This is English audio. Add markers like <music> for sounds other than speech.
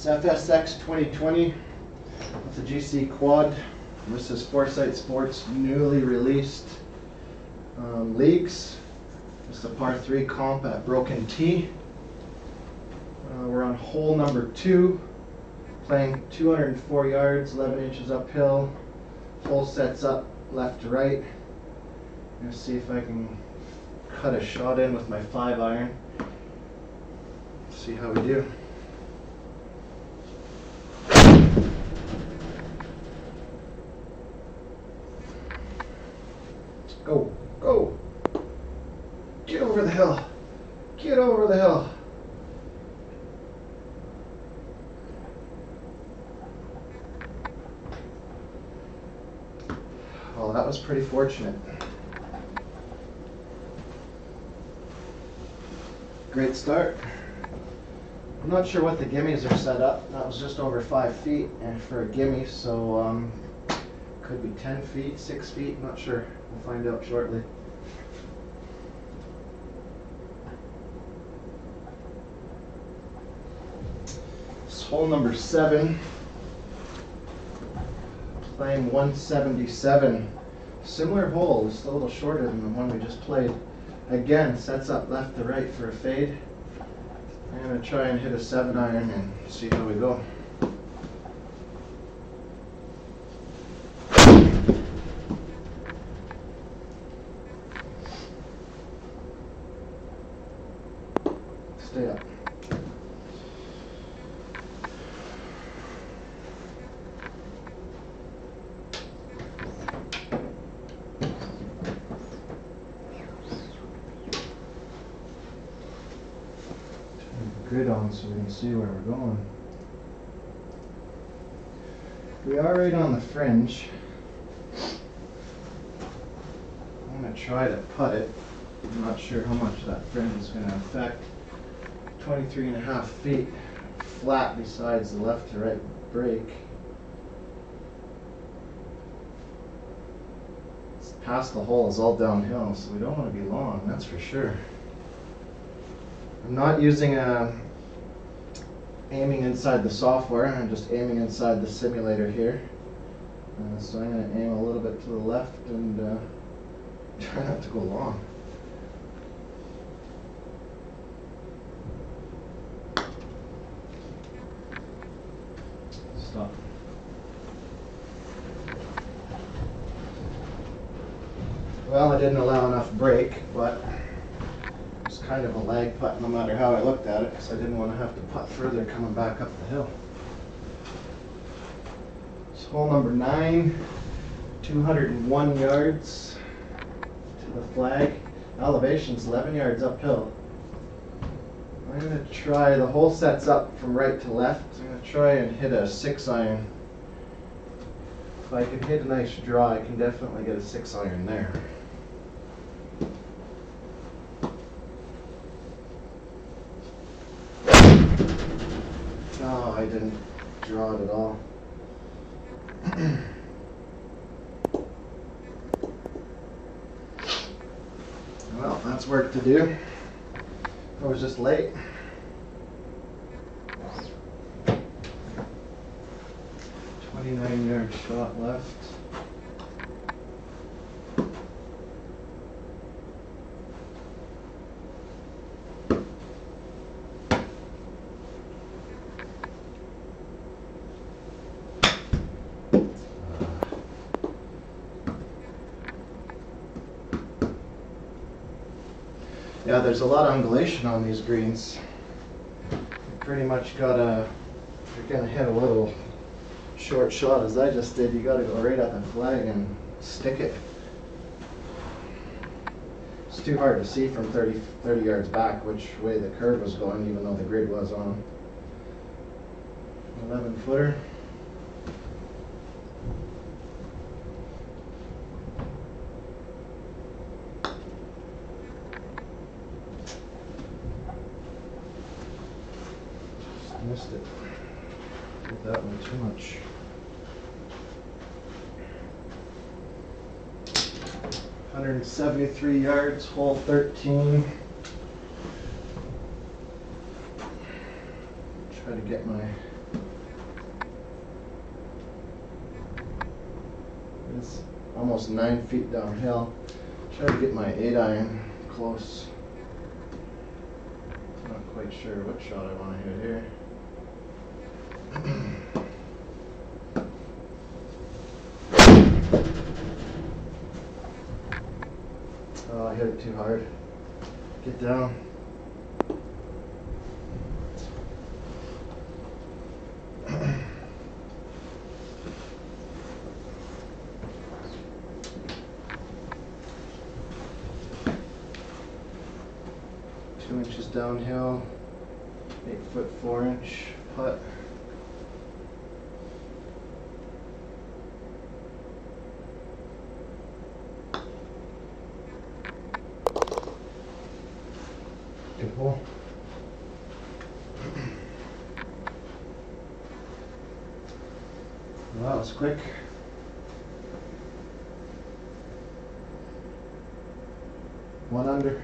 It's FSX 2020 with the GC Quad. This is Foresight Sports' newly released um, leagues. It's a par 3 comp at Broken Tee. Uh, we're on hole number two, playing 204 yards, 11 inches uphill. Hole sets up left to right. Let's see if I can cut a shot in with my five iron. See how we do. Go, go. Get over the hill. Get over the hill. Well, that was pretty fortunate. Great start. I'm not sure what the gimmies are set up. That was just over five feet and for a gimme, so um, could be 10 feet, six feet, not sure. We'll find out shortly. It's hole number seven. Playing 177. Similar hole, just a little shorter than the one we just played. Again, sets up left to right for a fade. I'm gonna try and hit a seven iron and see how we go. Stay up. Grid on so we can see where we're going. We are right on the fringe. I'm gonna try to put it. I'm not sure how much that fringe is gonna affect. 23 and a half feet flat besides the left to right break. It's Past the hole is all downhill, so we don't want to be long, that's for sure. I'm not using a aiming inside the software, I'm just aiming inside the simulator here. Uh, so I'm going to aim a little bit to the left and uh, <laughs> try not to go long. Well, I didn't allow enough break, but it was kind of a lag putt no matter how I looked at it, because I didn't want to have to putt further coming back up the hill. It's hole number nine, 201 yards to the flag. Elevation's 11 yards uphill. I'm gonna try, the hole sets up from right to left. I'm gonna try and hit a six iron. If I can hit a nice draw, I can definitely get a six iron there. No, I didn't draw it at all. <clears throat> Well, that's work to do. I was just late. Twenty-nine yard shot left. Yeah, there's a lot of undulation on these greens. Pretty much gotta, if you're gonna hit a little short shot as I just did, you gotta go right at the flag and stick it. It's too hard to see from 30, 30 yards back which way the curve was going, even though the grid was on. 11 footer. missed it. Did that one too much. Hundred and seventy-three yards, hole thirteen. Try to get my it's almost nine feet downhill. Try to get my eight iron close. Not quite sure what shot I want to hit here. Oh, I hit it too hard. Get down. Two inches downhill, eight foot four inch putt. Well, that was quick. One under.